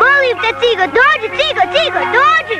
Volite, cigo, dođi, cigo, cigo, dođi!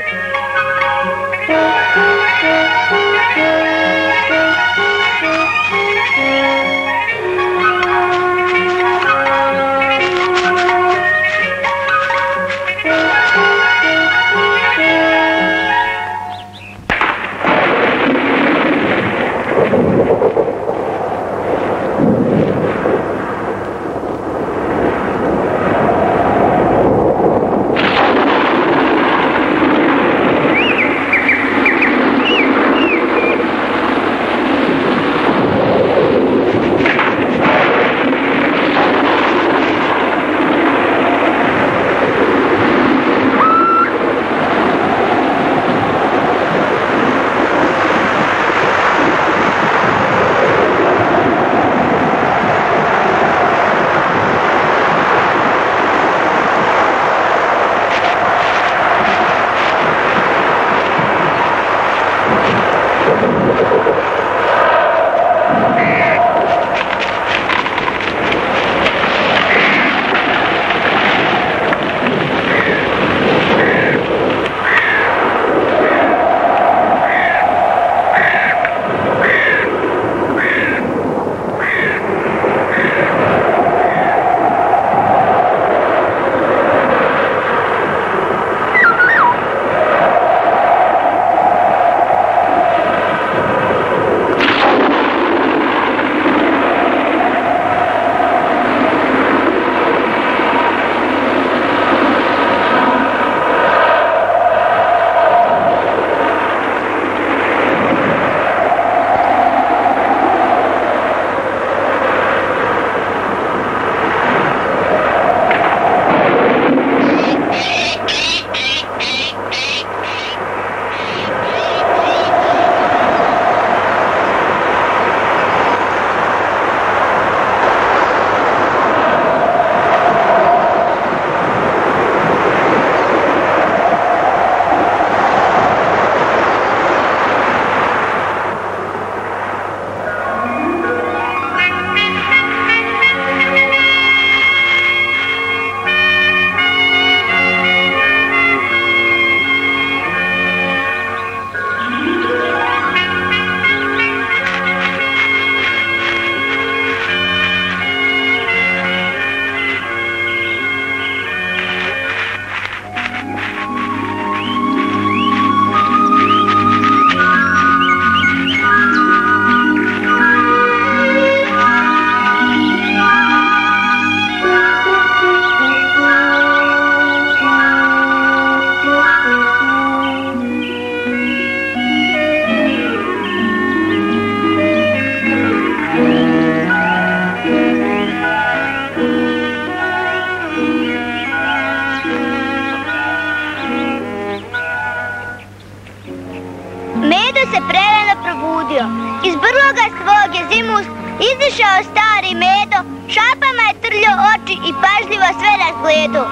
Iz brloga svog je zimus izišao stari Medo, šapama je trljio oči i pažljivo sve razgledo.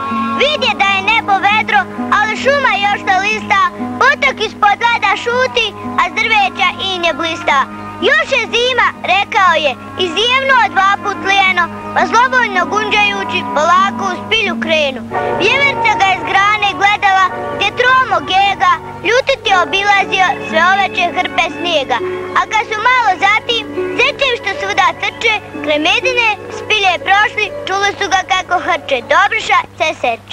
Vidje da je nebo vedro, ali šuma još da lista, potok ispod leda šuti, a s drveća inje blista. Još je zima, rekao je, i zjevnuo dva put lijeno, pa slobodno gunđajući polako u spilju krenu. Vjeverca ga je s grane gledala, gdje tromo gega, obilazio sve oveće hrpe snijega. A kad su malo zatim, zečevi što svuda trče, kraj medine spilje prošli, čuli su ga kako hrče, Dobruša Ceseć.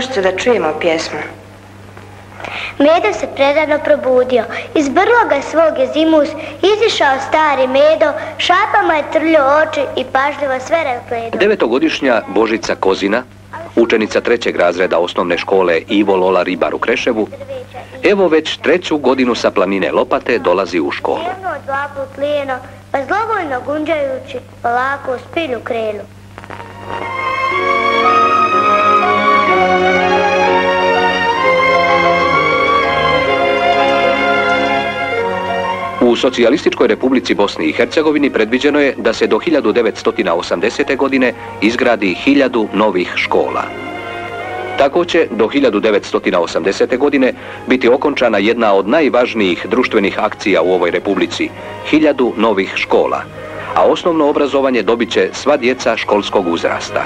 Možete da čujemo pjesmu. Medo se predano probudio, iz brloga svog je zimus izišao stari Medo, šapama je trljio oči i pažljivo sve razgledao. Devetogodišnja Božica Kozina, učenica trećeg razreda osnovne škole Ivo Lola Ribar u Kreševu, evo već treću godinu sa planine Lopate dolazi u školu. Jedno dva put lijeno, pa zlovoljno gunđajući, polako u spilju krenu. U Socijalističkoj republici Bosni i Hercegovini predviđeno je da se do 1980. godine izgradi hiljadu novih škola. Tako će do 1980. godine biti okončana jedna od najvažnijih društvenih akcija u ovoj republici, hiljadu novih škola, a osnovno obrazovanje dobit će sva djeca školskog uzrasta.